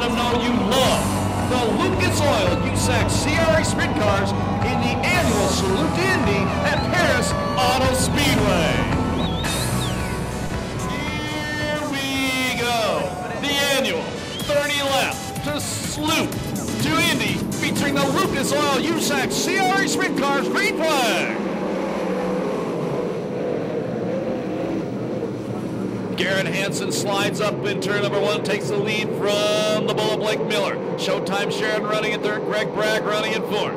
know you love. The Lucas Oil USAC CRA Sprint Cars in the annual Salute to Indy at Perris Auto Speedway. Here we go. The annual 30 lap to Salute to Indy featuring the Lucas Oil USAC CRA Sprint Cars Green Flag. Garrett Hansen slides up in turn number one, takes the lead from the Bullet Blake Miller. Showtime Sheridan running in third, Greg Bragg running in fourth.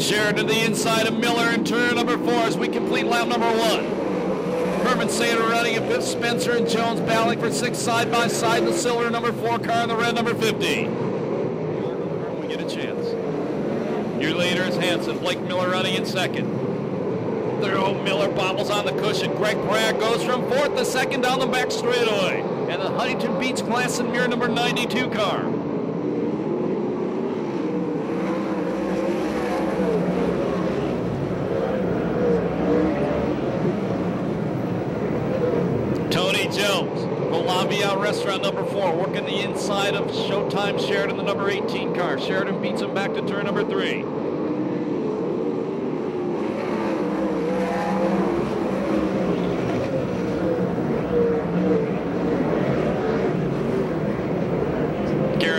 Sheridan to the inside of Miller in turn number four as we complete lap number one. Herman Sater running in fifth, Spencer and Jones battling for sixth side by side. in The silver number four car and the red number 50. We get a chance. Your leader is Hansen. Blake Miller running in second. Oh, Miller bobbles on the cushion. Greg Bragg goes from fourth to second down the back straightaway. And the Huntington Beach Glass and Mirror number 92 car. Tony Jones, Columbia Restaurant number four, working the inside of Showtime Sheridan, in the number 18 car. Sheridan beats him back to turn number three.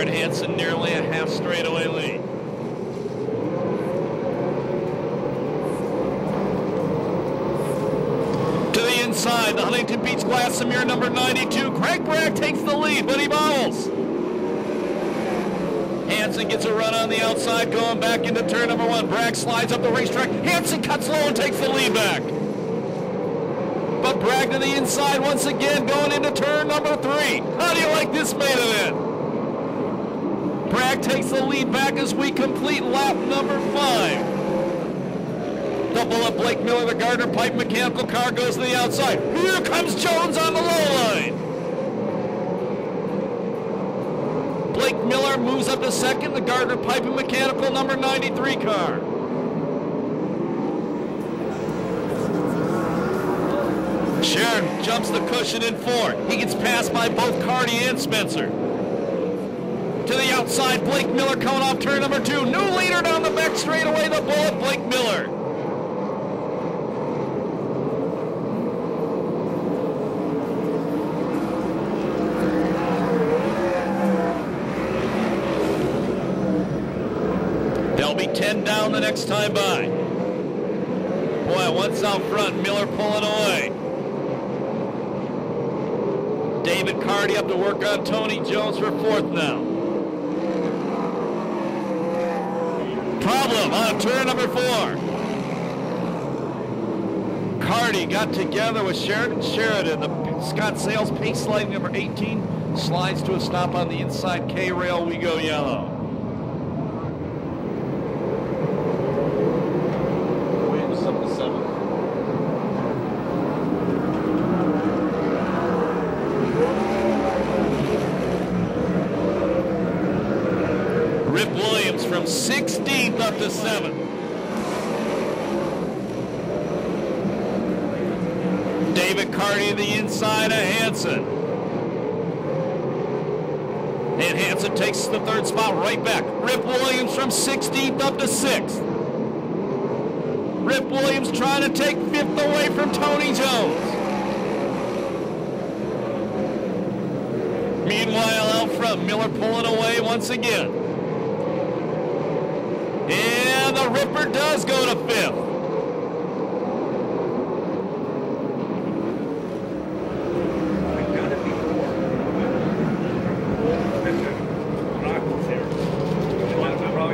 Garrett Hansen nearly a half straightaway lead. To the inside, the Huntington Beach Glassamere, number 92. Greg Bragg takes the lead, but he bobbles. Hansen gets a run on the outside, going back into turn number one. Bragg slides up the racetrack. Hansen cuts low and takes the lead back. But Bragg to the inside once again, going into turn number three. How do you like this main event? Bragg takes the lead back as we complete lap number five. Double up Blake Miller, the Gardner Pipe mechanical car goes to the outside. Here comes Jones on the low line. Blake Miller moves up to second, the Gardner Pipe and mechanical number 93 car. Sharon jumps the cushion in four. He gets passed by both Cardi and Spencer. To the outside, Blake Miller coming off turn number two. New leader down the back straightaway, the bullet, Blake Miller. They'll be 10 down the next time by. Boy, once out front, Miller pulling away. David Cardy up to work on Tony Jones for fourth now. Problem on turn number four. Cardy got together with Sheridan Sheridan. The Scott Sales pace sliding number 18 slides to a stop on the inside K rail. We go yellow. Williams up to seven. Rip Williams from 16th up to 7th. David Carty the inside of Hansen. And Hansen takes the third spot right back. Rip Williams from 16th up to 6th. Rip Williams trying to take fifth away from Tony Jones. Meanwhile, out front, Miller pulling away once again. The Ripper does go to fifth.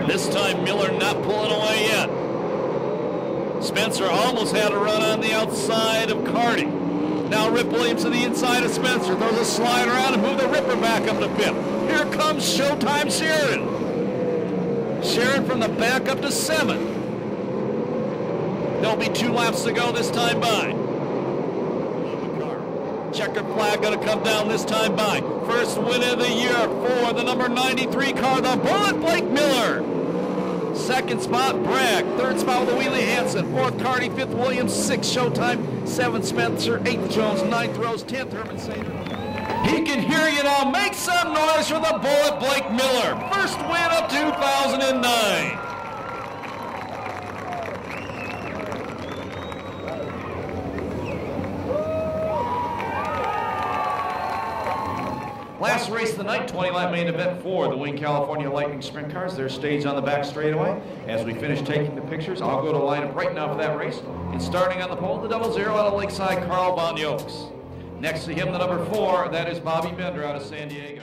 This time Miller not pulling away yet. Spencer almost had a run on the outside of Carty. Now Rip Williams to the inside of Spencer. Throws a slide around and move the Ripper back up to fifth. Here comes Showtime Sheridan. Sheridan from the back up to seven. There'll be two laps to go this time by. Checkered flag going to come down this time by. First win of the year for the number 93 car, the Bullet Blake Miller. Second spot, Bragg. Third spot the Wheelie Hansen. Fourth, Carty. Fifth, Williams. Sixth, Showtime. Seventh, Spencer. Eighth, Jones. Ninth, Rose. Tenth, Herman Sater. He can hear you now. Make some noise for the Bullet Blake Miller. First win of 2009. Last race of the night, 20 lap main event for the Wing California Lightning Sprint Cars. They're staged on the back straightaway. As we finish taking the pictures, I'll go to line up right now for that race. And starting on the pole, the double zero out of Lakeside, Carl Von Yokes. Next to him, the number four, that is Bobby Bender out of San Diego.